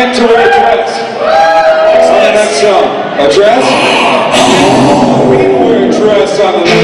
get to wear a dress on the next song. A dress? We can wear a dress on the